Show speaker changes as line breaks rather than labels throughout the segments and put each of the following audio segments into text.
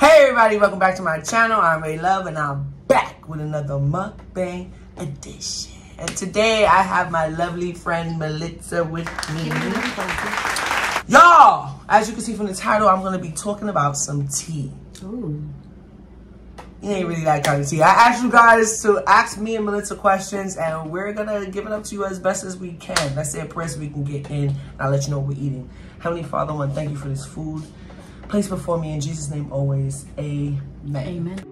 Hey everybody, welcome back to my channel. I'm Rae Love and I'm back with another mukbang edition. And today I have my lovely friend Melissa with me. Y'all, as you can see from the title, I'm gonna be talking about some tea.
Ooh.
You ain't really that kind of tea. I asked you guys to ask me and Melissa questions and we're gonna give it up to you as best as we can. Let's say a prayer so we can get in and I'll let you know what we're eating. Heavenly Father, I to thank you for this food. Place before me in Jesus' name always. Amen.
Amen.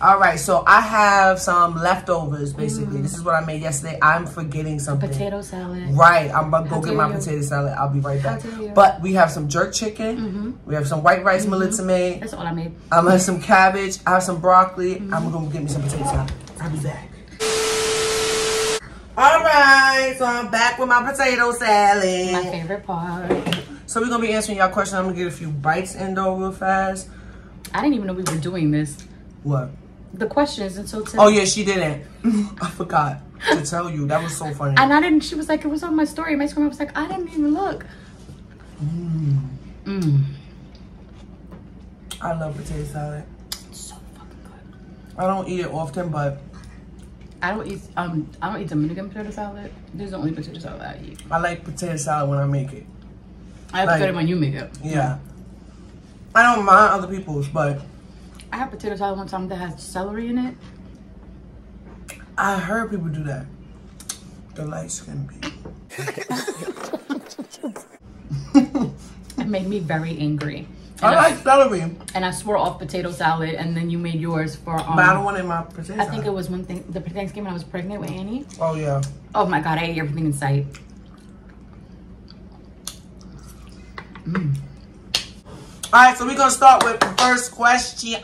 All right, so I have some leftovers, basically. This is what I made yesterday. I'm forgetting something.
Potato salad.
Right, I'm about to go get my
you.
potato salad. I'll be right back. But we have some jerk chicken. Mm -hmm. We have some white rice Melissa made.
That's all I made.
I'm gonna have some cabbage. I have some broccoli. I'm gonna get me some potato salad. I'll be back. Right, so I'm back with my potato salad.
My favorite part.
So we're gonna be answering y'all questions. I'm gonna get a few bites in though real fast.
I didn't even know we were doing this.
What?
The questions and so
Oh yeah, she didn't. I forgot to tell you. That was so funny.
And I didn't. She was like, it was on my story. My screen. I was like, I didn't even look. Mm.
I love potato salad.
It's so fucking good.
I don't eat it often, but
I don't eat. Um, I don't eat Dominican potato salad. This is the only potato salad I eat.
I like potato salad when I make it.
I have
Like-
potato when you make it.
Yeah. I don't mind other people's, but
I had potato salad one time that has celery in it.
I heard people do that. The light skin people.
It made me very angry.
I
And
like celery,
and I swore off potato salad, and then you made yours for. Um,
but I don't want it in my potato
I
salad.
think it was one thing. The Thanksgiving I was pregnant with Annie.
Oh yeah.
Oh my god, I ate everything in sight.
All right, so we're gonna start with the first question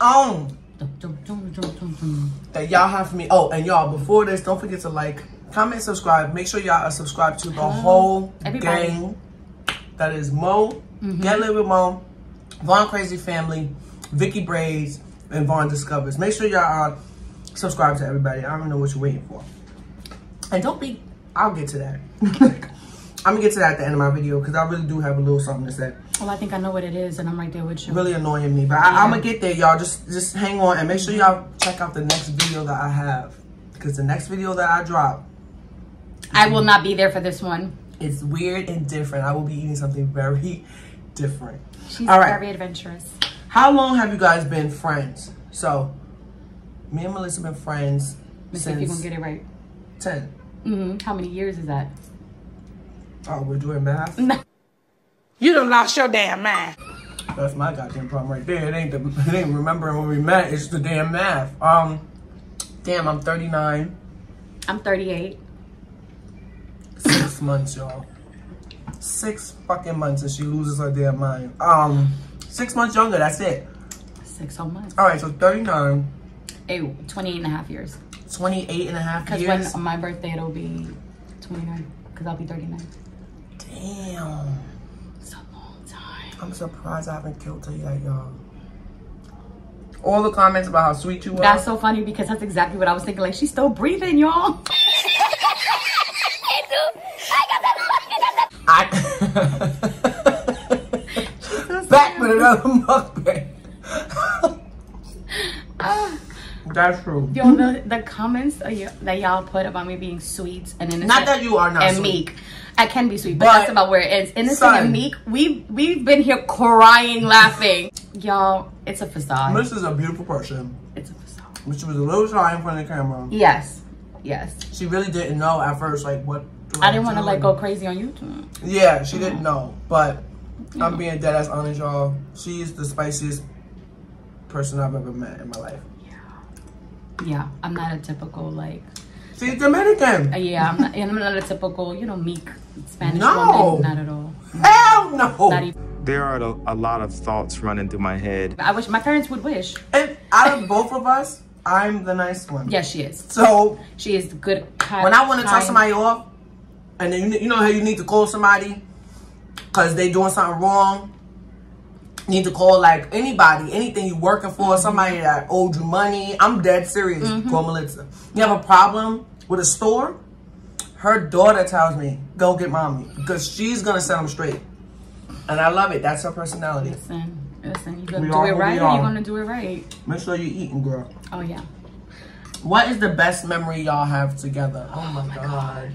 that y'all have for me. Oh, and y'all, before this, don't forget to like, comment, subscribe. Make sure y'all are subscribed to the whole
Everybody.
gang. That is Moe, Get Lit with Moe, Von Crazy Family, Vicky Braids, and Vaughn Discovers. Make sure y'all are subscribed to everybody. I don't know what you're waiting for. And don't be, I'll get to that. I'm gonna get to that at the end of my video because I really do have a little something to say.
Well, I think I know what it is, and I'm right there with you.
Really annoying me, but I, I'm gonna get there, y'all. Just, just hang on and make sure y'all check out the next video that I have because the next video that I drop
I will not be there for this one.
It's weird and different. I will be eating something very different.
She's
All right.
very adventurous.
How long have you guys been friends? So, me and Melissa been friends
Let's see if you're
since
gonna get it right.
10.
hmm How many years is that?
Oh, we're doing math?
You done lost your damn mind.
That's my goddamn problem right there. It ain't the it ain't remembering when we met. It's the damn math. Um, damn, I'm 39.
I'm 38.
Six months, y'all. Six fucking months and she loses her damn mind. Um, six months younger. That's it.
Six whole months.
All right, so 39,
Ew, 28 and a half years.
28 and a half
Because
years.
when my birthday, it'll be 29. Because I'll be 39.
Damn.
It's a long time.
I'm surprised I haven't killed her yet, y'all. All the comments about how sweet you are.
That's so funny because that's exactly what I was thinking. Like, she's still breathing, y'all.
back with another mukbang. That's true.
Yo, the, the comments that y'all put about me being sweet and innocent.
Not that you are not
and
sweet.
meek. I can be sweet, but,
But,
that's about where it ends. Innocent
son.
and meek. We we've been here crying, laughing. Y'all, it's a facade.
Miss is a beautiful person,
It's a facade.
but she was a little shy in front of the camera.
Yes, yes.
She really didn't know at first, like what. Do
I didn't want to
do?
like go crazy on YouTube.
Yeah, she didn't know, but I'm being dead ass honest, y'all. She's the spiciest person I've ever met in my life.
Yeah, I'm not a typical like.
She's Dominican.
uh, Yeah, I'm not. and I'm not a typical, you know, meek Spanish
No.
woman. Not at all.
Hell no.
Not even.
There are a, a lot of thoughts running through my head.
I wish my parents would wish.
And out of both of us, I'm the nice one.
Yes, she is.
So
She is good. Kind,
when I want to tell
kind-
somebody off, and then you, you know how you need to call somebody because they doing something wrong. You need to call like anybody, anything you working for, mm-hmm. somebody that owed you money. I'm dead serious. Mm-hmm. Call Melissa. You have a problem with a store? Her daughter tells me, go get mommy because she's gonna set them straight. And I love it. That's her personality.
Listen, listen, you gonna
We
do
are
it right or
are.
you gonna do it right?
Make sure you're eating, girl.
Oh yeah.
What is the best memory y'all have together? Oh my, oh, god.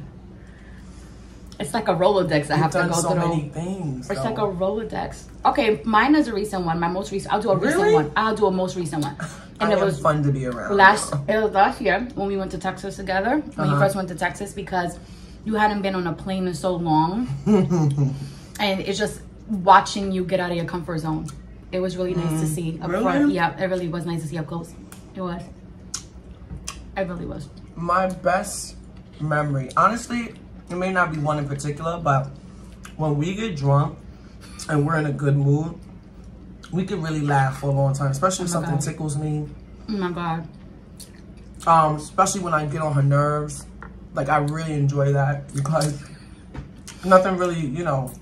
It's like a Rolodex I have to
done
go
so
through.
many things.
It's
though.
like a Rolodex. Okay, mine is a recent one. My most recent. I'll do a recent
Really?
one. I'll do a most recent one. And
I
it was
fun to be around.
last. It was last year when we went to Texas together. When you
Uh-huh.
first went to Texas because you hadn't been on a plane in so long, and it's just watching you get out of your comfort zone. It was really nice to see up
Mm. Really?
front. Yeah, it really was nice to see up close. It was. It really was.
My best memory, honestly, it may not be one in particular, but when we get drunk and we're in a good mood, we can really laugh for a long time, especially if
Oh my
something
God.
tickles me.
Oh my god.
Um, especially when I get on her nerves. Like I really enjoy that because nothing really, you know,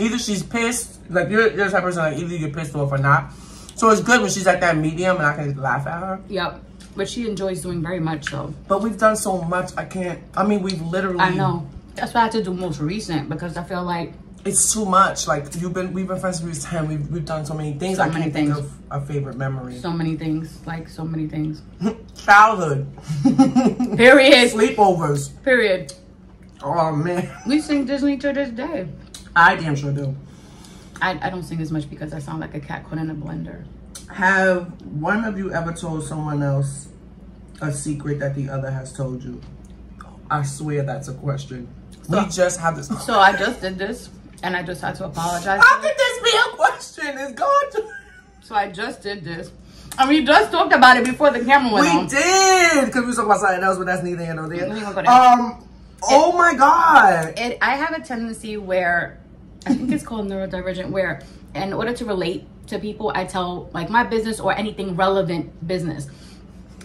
either she's pissed, like you're, you're the type of person like either you get pissed off or not. So it's good when she's at that medium and I can laugh at her.
Yep. But she enjoys doing very much so.
But we've done so much, I can't. I mean, we've literally.
I know. That's why I had to do most recent because I feel like
It's too much. Like you've been, we've been friends since ten. We've we've done so many things.
So
I
many
can't think
things.
of a favorite memory.
so many things. Like so many things.
Childhood,
Period.
sleepovers.
Period.
Oh man,
We sing Disney to this day.
I damn sure do.
I, I don't sing as much because I sound like a cat caught in a blender.
Have one of you ever told someone else a secret that the other has told you? I swear that's a question.
So-
we just have this.
So I just did this and I just had to apologize.
How could this be a question? It's going to.
So I just did this. And we just talked about it before the camera went
We
on.
did because we was talking about something else, but that's neither here nor there.
We ain't gonna go there.
Um. Oh my god.
it, I have a tendency where I think it's called neurodivergent, where in order to relate to people, I tell like my business or anything relevant business.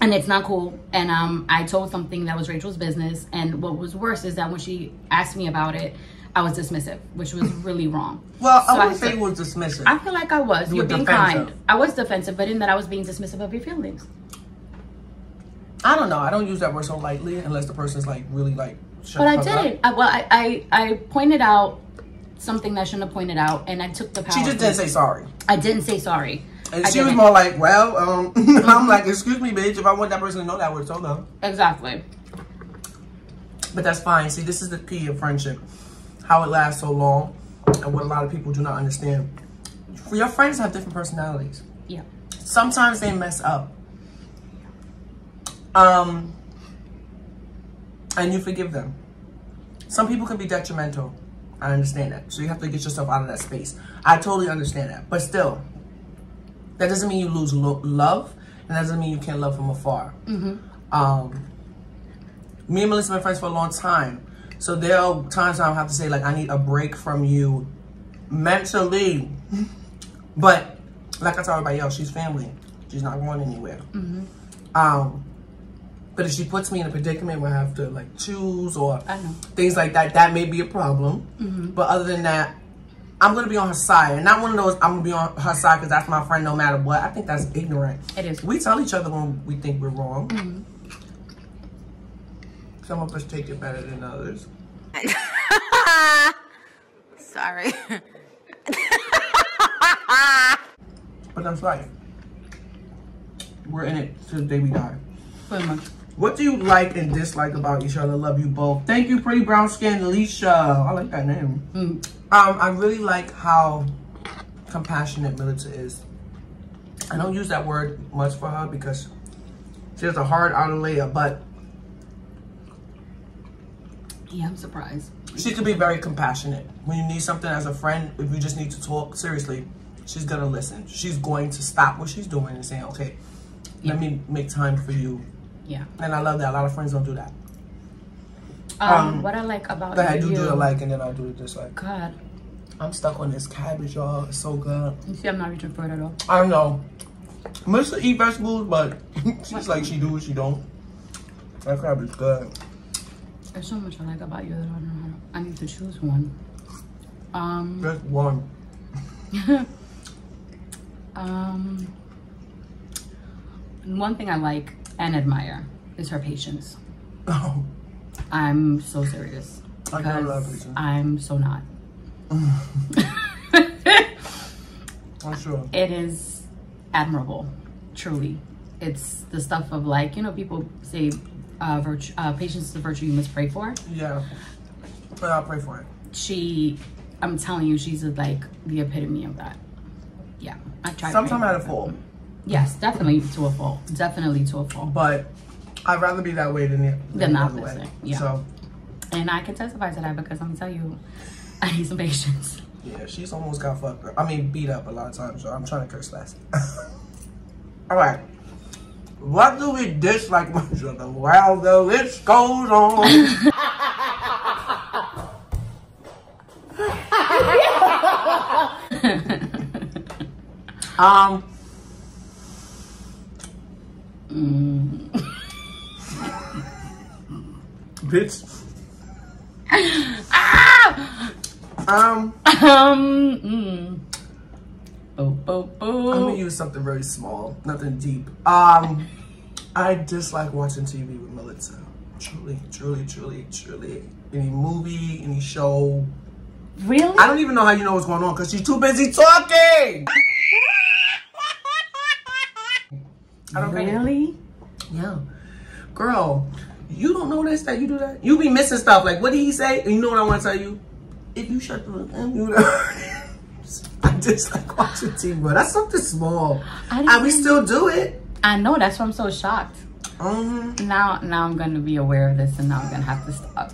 And it's not cool. And um, I told something that was Rachel's business. And what was worse is that when she asked me about it, I was dismissive, which was really wrong.
Well,
So
I wouldn't say it was dismissive.
I feel like I was.
You
You're being
defensive.
kind. I was defensive, but in that I was being dismissive of your feelings.
I don't know. I don't use that word so lightly unless the person's like really like.
But I didn't. I, well, I, I I pointed out something that I shouldn't have pointed out, and I took the power.
She just didn't say sorry.
I didn't say sorry.
And
I
she was more like, well, um, I'm like, excuse me, bitch. If I want that person to know that, I would have told them.
Exactly.
But that's fine. See, this is the key of friendship. How it lasts so long and what a lot of people do not understand. Your friends have different personalities.
Yeah.
Sometimes they mess up. Um, and you forgive them. Some people can be detrimental. I understand that. So you have to get yourself out of that space. I totally understand that. But still, that doesn't mean you lose lo- love, and that doesn't mean you can't love from afar. Um, me and Melissa have been friends for a long time. So there are times I'll have to say, like, I need a break from you mentally. But like I tell everybody else, she's family. She's not going anywhere. Um, but if she puts me in a predicament where I have to like choose or things like that, that may be a problem. But other than that, I'm gonna be on her side, and not one of those. I'm gonna be on her side because that's my friend, no matter what. I think that's ignorant.
It is.
We tell each other when we think we're wrong. Mm-hmm. Some of us take it better than others.
Sorry.
But that's life. We're in it till the day we die.
Pretty much.
What do you like and dislike about each other? Love you both. Thank you, pretty brown skin, Alicia. I like that name.
Mm.
Um, I really like how compassionate Melissa is. I don't use that word much for her because she has a hard outer layer, but
Yeah, I'm surprised.
she could be very compassionate. When you need something as a friend, if you just need to talk, seriously, she's gonna listen. She's going to stop what she's doing and say, okay, let me make time for you.
Yeah.
And I love that. A lot of friends don't do that.
Um,
Um,
what I like about
ahead,
you.
you do the like and then I'll do the dislike.
God.
I'm stuck on this cabbage, y'all. It's so good.
You see, I'm not reaching for it at all.
I don't know. to eat vegetables, but she's like she do, she don't. That cabbage is good.
There's so much I like about you that I don't know. how to- I need to choose one. Um.
Just one.
Um, one thing I like and admire is her patience.
Oh,
I'm so serious
I got a lot of patience.
I'm so not.
I'm sure.
it is admirable, truly. It's the stuff of like, you know, people say uh, virtue, uh, patience is a virtue you must pray for.
Yeah. But I'll pray for it.
She, I'm telling you, she's like the epitome of that. Yeah, I tried.
Sometime
praying
at a full.
Yes, definitely to a fault. Definitely to a fault.
But I'd rather be that way than the,
Than the
other
opposite,
way.
yeah.
So
And I can testify to that because let me tell you, I need some patience.
yeah, she's almost got fucked up. I mean beat up a lot of times, so I'm trying to curse less. Alright. What do we dislike most of the Well the list goes on. um Bitch. Um,
Um, mm. Boo, boo, boo.
I'm gonna use something very small, nothing deep. Um, I dislike watching TV with Melissa. Truly, truly, truly, truly. Any movie, any show.
really?
I don't even know how you know what's going on because she's too busy talking. I don't
really?
Yeah. Girl, you don't know this, that you do that? You be missing stuff. Like, what did he say? And you know what I want to tell you? If you shut the you know. I just like watching TV, but that's something small.
I
And we still do it.
I know. That's why I'm so shocked.
Mm-hmm.
Now, now I'm going to be aware of this, and now I'm going to have to stop.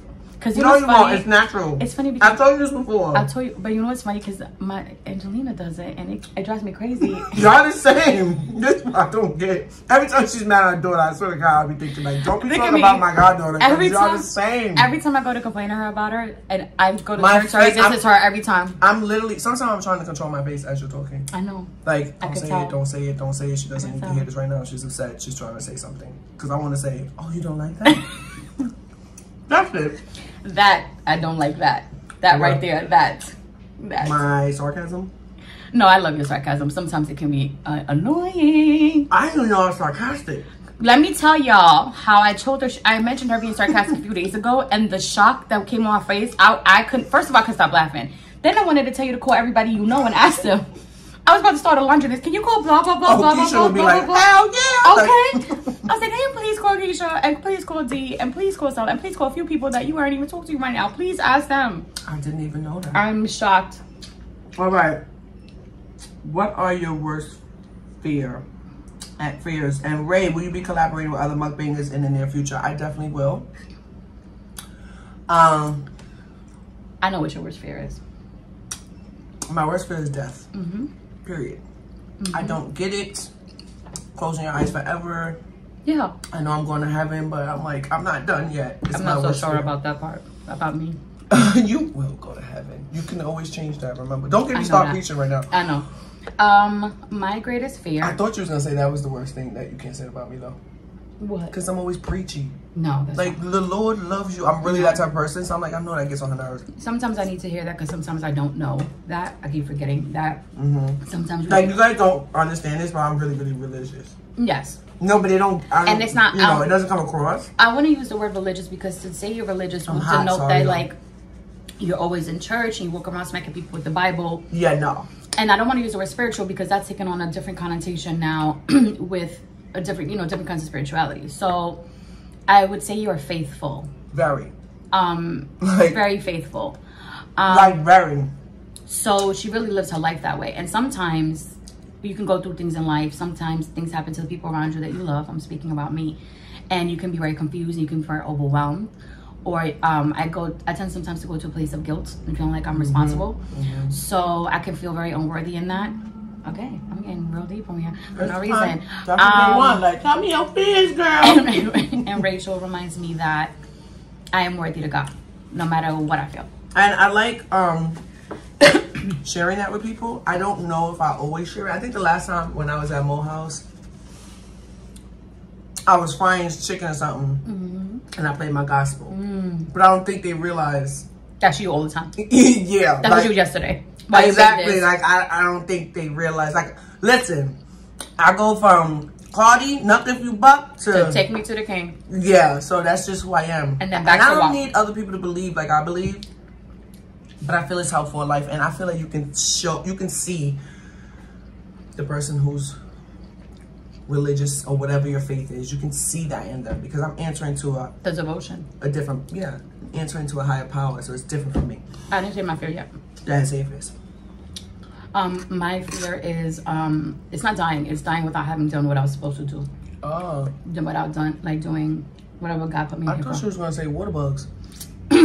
Because you
No,
know
you won't. It's natural.
It's funny because
I've told you this before.
I told you, but you know what's funny? Because my Angelina does it, and it, it drives me crazy.
Y'all the same. This I don't get. Every time she's mad at her daughter, I swear to God, I'll be thinking like, don't be
Look
talking about my goddaughter.
Every
y'all
time-
the same.
every time I go to complain to her about her, and I go to
My
church, I
face- I'm-
visit her every time.
I'm literally. Sometimes I'm trying to control my face as you're talking.
I know.
Like,
I
don't say
tell.
it, don't say it, don't say it. She doesn't need
could
to hear this right now. She's upset. She's trying to say something. Because I want to say, oh, you don't like that? That's it.
That I don't like that. That
What?
right there. That. That.
My sarcasm?
No, I love your sarcasm. Sometimes it can be uh, annoying.
I know was sarcastic.
Let me tell y'all how I told her. I mentioned her being sarcastic a few days ago, and the shock that came on her face. I, I couldn't. First of all, I couldn't stop laughing. Then I wanted to tell you to call everybody you know and ask them. I was about to start a laundry list. Can you call blah blah blah
Oh,
blah blah
Keisha
blah blah
like,
blah blah?
yeah.
Okay. I was like, hey, please call Keisha and please call D and please call Sal and please call a few people that you aren't even talking to right now. Please ask them.
I didn't even know that.
I'm shocked.
All right. What are your worst fear and fears? And Rae, will you be collaborating with other mukbangers in the near future? I definitely will. Um,
I know what your worst fear is.
my worst fear is death.
Mm-hmm.
Period. I don't get it. Closing your eyes forever.
Yeah.
I know I'm going to heaven, but I'm like, I'm not done yet. It's
I'm not so sure about that part about me.
you will go to heaven. You can always change that. Remember, don't get me start preaching right now.
I know. Um, my greatest fear.
I thought you was gonna say that was the worst thing that you can't say about me though,
what?
because I'm always preachy.
No, that's
Like the Lord loves you. I'm really that type of person, so I'm like, I know that gets on her nerves.
Sometimes I need to hear that because sometimes I don't know that. I keep forgetting that.
Mm -hmm.
Sometimes.
Like you guys don't understand this, but I'm really, really religious.
yes.
No, but they don't. I don't
And it's not
You know,
out.
it doesn't come across.
I want to use the word religious because to say you're religious would denote
sorry,
that like you're always in church and you walk around smacking people with the Bible.
Yeah, no.
And I don't want to use the word spiritual because that's taken on a different connotation now with a different, you know, different kinds of spirituality. So I would say you're faithful.
Very.
Um,
Like-
very faithful. Um,
like very.
So she really lives her life that way. And sometimes you can go through things in life. Sometimes things happen to the people around you that you love. I'm speaking about me. And you can be very confused you can be very overwhelmed. Or um, I go, I tend sometimes to go to a place of guilt and feeling like I'm responsible. So I can feel very unworthy in that. Okay, I'm getting real deep on here for no reason.
That's what they
Um,
want. Like, tell me your fears, girl.
and, and Rachel reminds me that I am worthy to God, no matter what I feel.
And I like um sharing that with people. I don't know if I always share it. I think the last time when I was at Moe House, I was frying chicken or something,
Mm-hmm.
and I played my gospel.
Mm.
But I don't think they realize.
That's you all the time.
yeah,
That
like-
was you yesterday.
Exactly. Like I, I don't think they realize. Like, listen, I go from Cardi, nothing you buck to,
to take me to the king.
yeah. So that's just who I am.
And then back
I
to
don't need other people to believe like I believe, but I feel it's helpful in life, and I feel like you can show, you can see the person who's religious or whatever your faith is. You can see that in them because I'm answering to a,
The devotion.
a different, yeah, answering to a higher power. So it's different for me.
I didn't say my fear yet.
That's safe is.
Um, my fear is um, it's not dying. It's dying without having done what I was supposed to do.
Oh,
Done without done like doing whatever God put me
I thought she was gonna say water bugs. she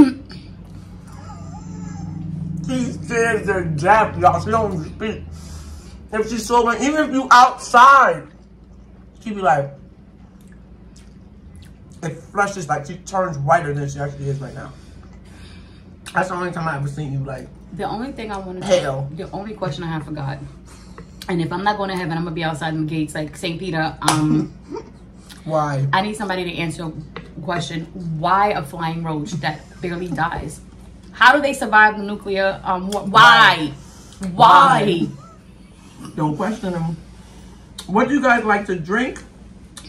said the exact y'all. She don't speak. If she's sober, even if you outside, she be like, it flushes like she turns whiter than she actually is right now. That's the only time I ever seen you like
The only thing I want to
Hell.
the only question I have for God, and if I'm not going to heaven, I'm gonna be outside the gates like Saint Peter. Um,
why?
I need somebody to answer a question: Why a flying roach that barely dies? How do they survive the nuclear? Um, wh- why? Why?
Don't question them. What do you guys like to drink?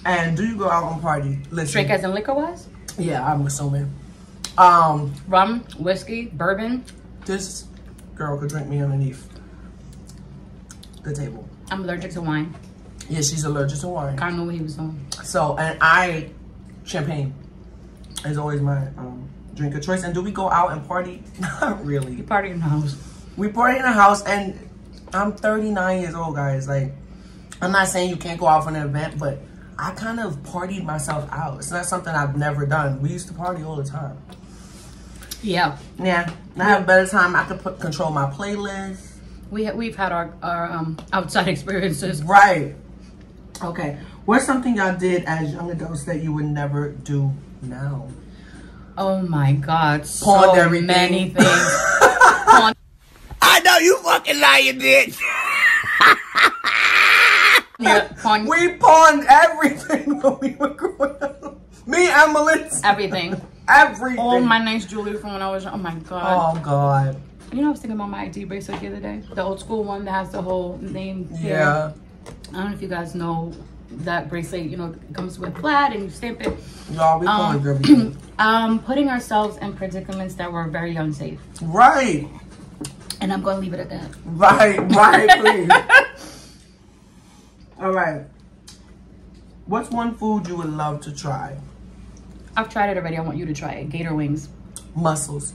And do you go out and party? Listen.
Drink as in liquor wise?
Yeah, I'm assuming. Um,
Rum, whiskey, bourbon.
this girl could drink me underneath the table.
I'm allergic to wine.
Yeah, she's allergic to wine.
I don't know what he was doing.
So, and I, champagne is always my um, drink of choice. And do we go out and party? Not really.
You party in the house.
We party in the house, and I'm 39 years old, guys. Like, I'm not saying you can't go out for an event, but I kind of partied myself out. It's not something I've never done. We used to party all the time.
Yeah,
Yeah, I have a better time. I can put control my playlist.
we ha- we've had our our um outside experiences.
Right. Okay. What's something y'all did as young adults that you would never do now?
Oh my God, so
Pawned everything.
many things. Pawned-
I know you fucking lying, bitch.
yeah, pawned
We pawned everything when we were growing up. Me and Melissa.
everything.
Everything.
All my nice jewelry from when I was. Oh my God.
Oh God.
You know, I was thinking about my ID bracelet the other day. The old school one that has the whole name. here.
Yeah.
I don't know if you guys know that bracelet. You know, it comes with flat and you stamp it.
Y'all, we
Um. Um, putting ourselves in predicaments that were very unsafe,
Right.
and I'm going to leave it at that.
Right. Right. Please. All right. What's one food you would love to try?
I've tried it already. I want you to try it. Gator wings.
Mussels.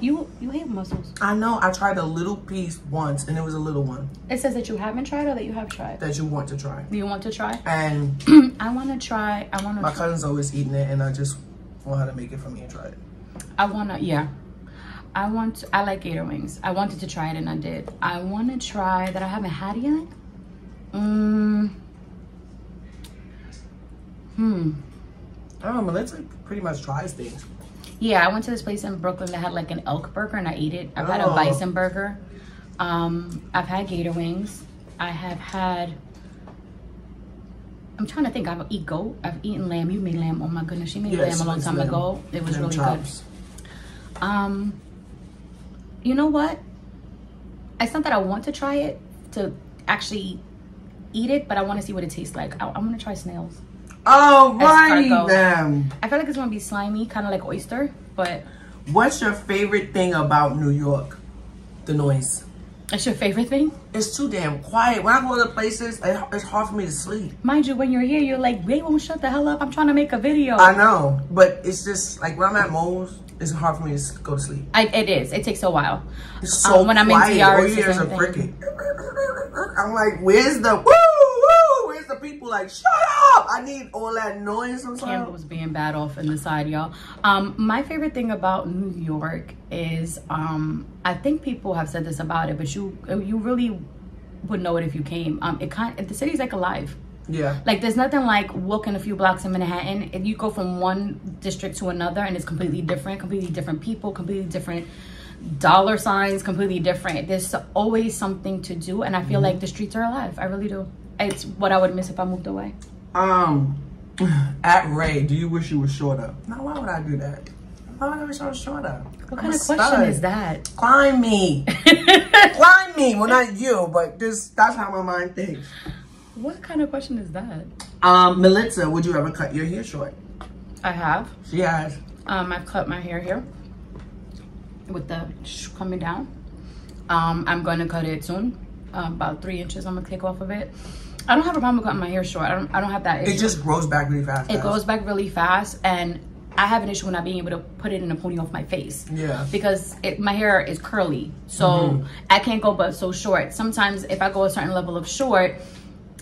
You you hate mussels.
I know. I tried a little piece once, and it was a little one
It says that you haven't tried or that you have tried.
that you want to try.
You want to try?
And
I want to try. I want
my.
Try,
cousin's always eating it, and I just want her to make it for me and try it.
I want to. Yeah. I want. To I like gator wings. I wanted to try it and I did. I want to try that I haven't had yet. Mm. Hmm.
I don't know. Melissa pretty much tries things.
Yeah, I went to this place in Brooklyn that had like an elk burger and I ate it. I've had a
Oh.
bison burger. Um, I've had gator wings. I have had. I'm trying to think. I've eaten goat. I've eaten lamb. You made lamb. Oh my goodness, she made
Yeah,
lamb a long time
lamb.
ago. It was
Lamb
really
chops.
good. Um, you know what? It's not that I want to try it to actually eat it, but I want to see what it tastes like. I, I'm gonna try snails.
Oh, right then.
I feel like it's gonna be slimy, kind of like oyster, but
What's your favorite thing about New York? The noise.
it's your favorite thing.
It's too damn quiet. When I go to places, it- it's hard for me to sleep.
Mind you, when you're here, you're like, they won't shut the hell up. I'm trying to make a video.
I know, but it's just like when I'm at Moe's, it's hard for me to go to sleep.
I, it is. It takes a while.
It's so
Um, when I'm in
quiet.
DR,
All
it's
you
the
hear is a cricket. I'm like, where's the woo the people? Like, shut up! I need all that noise sometimes.
Campbell's being bad off in the side, y'all. Um, my favorite thing about New York is, um, I think people have said this about it, but you you really would know it if you came. Um, it kind the city's like alive.
Yeah.
Like there's nothing like walking a few blocks in Manhattan and you go from one district to another and it's completely different, completely different people, completely different dollar signs, completely different. There's always something to do and I feel like the streets are alive. I really do. It's what I would miss if I moved away.
Um, at Rae, do you wish you were shorter? No, why would I do that? Why would I wish I was shorter?
What
I'm
kind
a
of question
stud.
is that?
Climb me. Climb me. Well, not you, but this, that's how my mind thinks.
What kind of question is that?
Um, Melissa, would you ever cut your hair short?
I have.
She has.
Um, I've cut my hair here with the sh- coming down. Um, I'm going to cut it soon. um, about three inches. I'm gonna take off of it. I don't have a problem with cutting my hair short. I don't. I don't have that issue.
It just grows back really fast.
it goes back really fast, and I have an issue with not being able to put it in a pony off my face.
Yeah.
Because it, my hair is curly, so I can't go but so short. Sometimes if I go a certain level of short.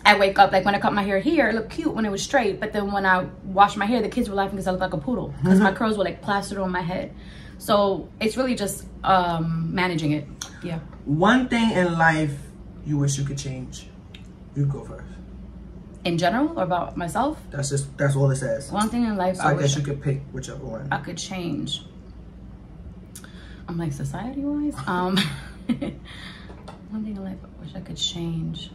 I wake up like when I cut my hair here, it looked cute when it was straight. But then when I wash my hair, the kids were laughing because I look like a poodle because my curls were like plastered on my head. So it's really just um, managing it. Yeah.
One thing in life you wish you could change. You go first.
In general, or about myself,
That's just that's all it says.
one thing in life
So
I,
guess you could pick whichever one.
I could change. I'm like society wise. Um, one thing in life I wish I could change.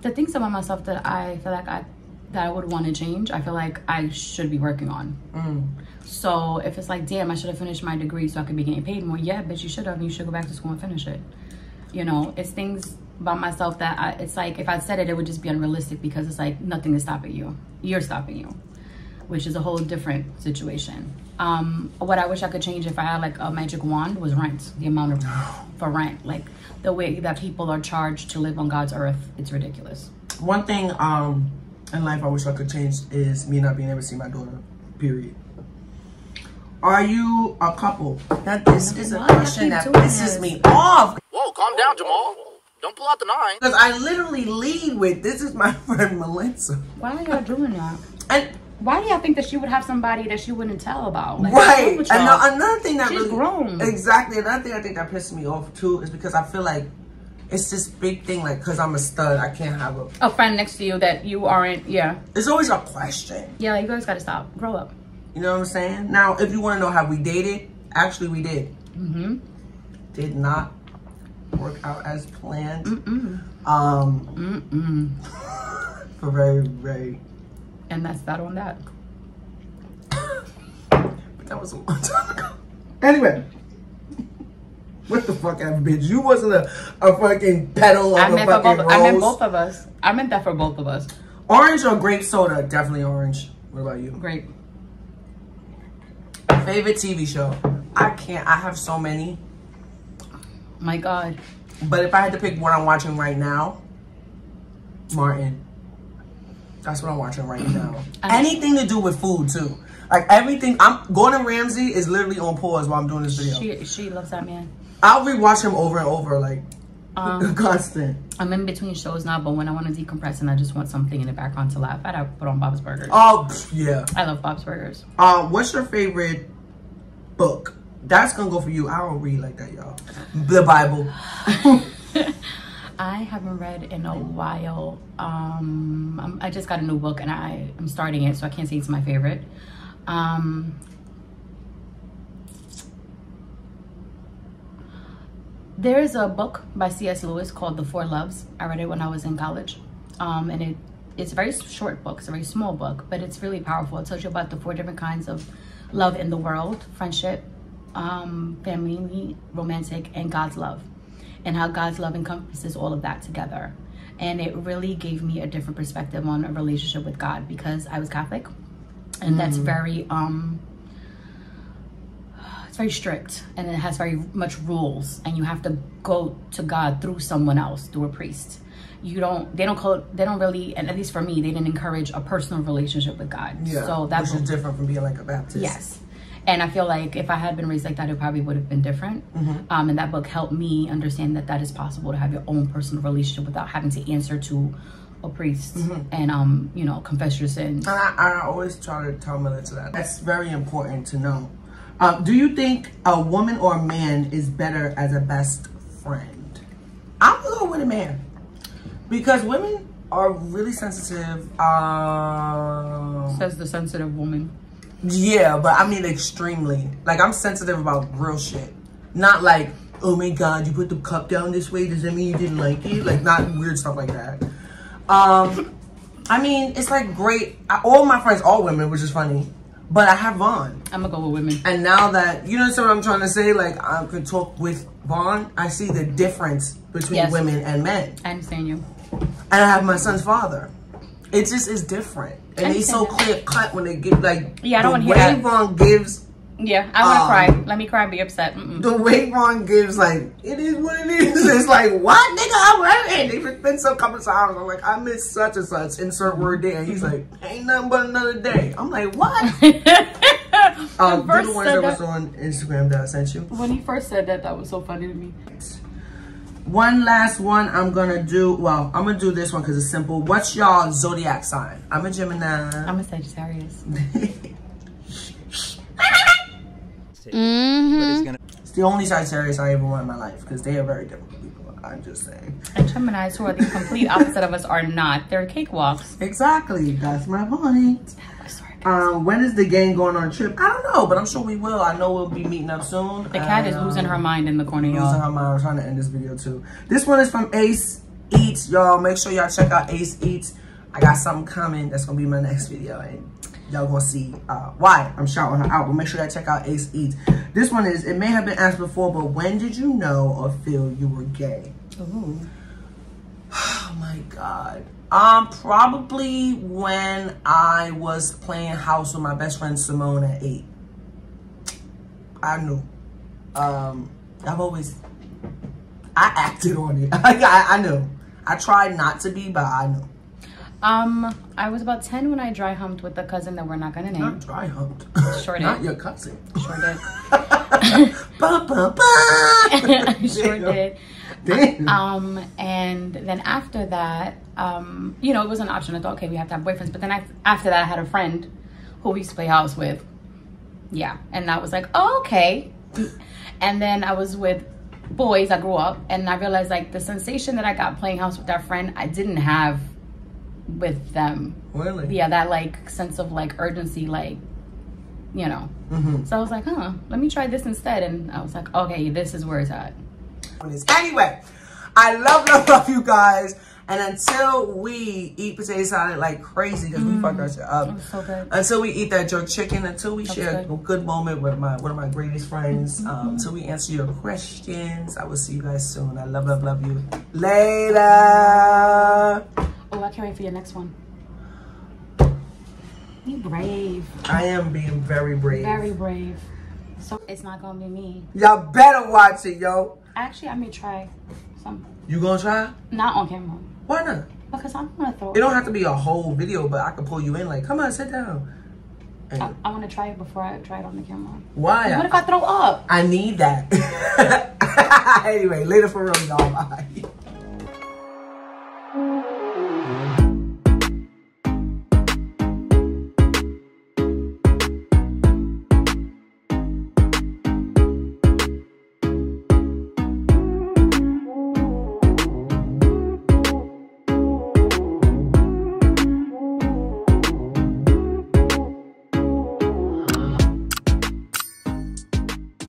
The things about myself that I feel like I that I would want to change, I feel like I should be working on.
Mm.
So if it's like, damn, I should have finished my degree so I could be getting paid more. Yeah, but you should have. You should go back to school and finish it. You know, it's things about myself that I, it's like if I said it, it would just be unrealistic because it's like nothing is stopping you. You're stopping you, which is a whole different situation. Um, what I wish I could change if I had like a magic wand was rent. The amount of for rent, like the way that people are charged to live on God's earth, it's ridiculous.
One thing um in life I wish I could change is me not being able to see my daughter. Period. Are you a couple? Now this is a question that pisses me off.
Whoa, calm down, Jamal. Don't pull out the nine.
Because I literally lead with this is my friend Melissa.
Why are y'all doing that?
And
Why do y'all think that she would have somebody that she wouldn't tell about? Like,
right. And
y'all?
another thing that
She's
really
grown.
Exactly. Another thing I think that pisses me off too is because I feel like it's this big thing like because I'm a stud, I can't have a
a friend next to you that you aren't. Yeah,
it's always a question.
yeah. You guys gotta stop. Grow up.
You know what I'm saying? Now, if you want to know how we dated, actually we did.
Mm-hmm.
Did not work out as planned. Um,
Mm-mm.
for very, very.
And that's that on that.
But that was a long time ago. Anyway, what the fuck, ever, bitch? You wasn't a, a fucking petal of
I
a
meant for
fucking
both. I meant both of us. I meant that for both of us.
Orange or grape soda? Definitely orange. What about you?
Great.
Favorite TV show? I can't. I have so many.
My God.
But if I had to pick what I'm watching right now, Martin. That's what I'm watching right now. Anything to do with food too. Like everything. I'm Gordon Ramsay is literally on pause while I'm doing this video.
She she loves that man.
I'll rewatch him over and over, like
Um,
constant.
I'm in between shows now, but when I want to decompress and I just want something in the background to laugh at, I put on Bob's Burgers.
Oh yeah.
I love Bob's Burgers.
Um, what's your favorite book? That's gonna go for you. I don't read like that, y'all. The Bible.
I haven't read in a while. Um, I just got a new book and I am starting it, so I can't say it's my favorite. Um, there is a book by C.S. Lewis called The Four Loves. I read it when I was in college, um, and it it's a very short book. It's a very small book, but it's really powerful. It tells you about the four different kinds of love in the world: friendship, um, family, romantic, and God's love and how God's love encompasses all of that together. And it really gave me a different perspective on a relationship with God because I was Catholic, and that's very um, it's very strict and it has very much rules, and you have to go to God through someone else, through a priest. You don't, they don't call, they don't really, and at least for me, they didn't encourage a personal relationship with God.
Yeah.
So that
which different from being like a Baptist.
Yes. And I feel like if I had been raised like that, it probably would have been different. Um, and that book helped me understand that that is possible to have your own personal relationship without having to answer to a priest and, um, you know, confess your sins.
And I, I always try to tell Melissa that. That's very important to know. Um, do you think a woman or a man is better as a best friend? I'm gonna go with a man because women are really sensitive. Um,
Says the sensitive woman.
Yeah, but I mean extremely. Like I'm sensitive about real shit, not like oh my god, you put the cup down this way. Does that mean you didn't like it? Like not weird stuff like that. Um, I mean it's like great. I, all my friends, all women, which is funny. But I have Von.
I'm gonna go with women.
And now that, you know what I'm trying to say? Like, I could talk with Von. I see the difference between
Yes.
women and men.
I understand you.
And I have my son's father. It just is different. And
I
he's so clear cut when they give, like,
Yeah, I don't
the
wanna hear
way
that.
Von gives
Yeah, I want to
Um,
cry. Let me cry and be upset. Mm-mm.
The way Von gives, like, it is what it is. It's like, what, nigga? I'm working. They've been so couple times. I'm like, I miss such and such. Insert word there. And he's like, ain't nothing but another day. I'm like, what? Um, do
first
the ones that was on Instagram that I sent you.
when he first said that, that was so funny to me.
One last one I'm gonna do. Well, I'm gonna do this one because it's simple. What's y'all zodiac sign? I'm a Gemini.
I'm a Sagittarius. Mhm.
it's the only Sagittarius I ever want in my life because they are very difficult people. I'm just saying.
And Geminis, who are the complete opposite of us, are not. They're cakewalks.
Exactly. That's my point.
I swear.
Um, when is the gang going on a trip? I don't know, but I'm sure we will. I know we'll be meeting up soon.
The cat is losing her mind in the corner,
Losing
y'all.
her mind. I'm trying to end this video too. This one is from Ace Eats, y'all. Make sure y'all check out Ace Eats. I got something coming that's gonna be my next video, and y'all gonna see uh, why I'm shouting her out. But make sure y'all check out Ace Eats. This one is. It may have been asked before, but when did you know or feel you were gay?
Ooh.
Oh my god. Um, probably when I was playing house with my best friend Simone at eight. I knew. Um, I've always, I acted on it. I, I knew. I tried not to be, but I knew.
Um, I was about 10 when I dry humped with a cousin that we're not gonna name.
Not dry humped.
Sure
Not your cousin.
Sure did.
Ba, ba, ba.
sure did.
Damn.
Um, and then after that, um, you know, it was an option. I thought, okay, we have to have boyfriends. But then I, after that, I had a friend who we used to play house with. Yeah. And that was like, oh, okay. And then I was with boys. I grew up and I realized like the sensation that I got playing house with that friend, I didn't have with them.
really?
Yeah, that like sense of like urgency, like, you know.
Mm-hmm.
So I was like, huh, let me try this instead. And I was like, okay, this is where it's at.
Anyway, I love, love, love you guys. And until we eat potato salad like crazy, because we fucked our shit up.
So good.
Until we eat that jerk chicken, until we share
good.
a good moment with my one of my greatest friends, um, until we answer your questions. I will see you guys soon. I love, love, love you. Later.
Oh, I can't wait for your next one. You brave.
I am being very brave.
Very brave. So it's not gonna be me.
Y'all better watch it, yo.
Actually, I may try some.
You gonna try?
Not on camera.
Why not?
Because I'm gonna throw
It don't have to be a whole video, but I can pull you in. Like, come on, sit down. And
I, I wanna try it before I try it on the camera.
why?
What if I throw up?
I need that. anyway, later for real, y'all. Bye.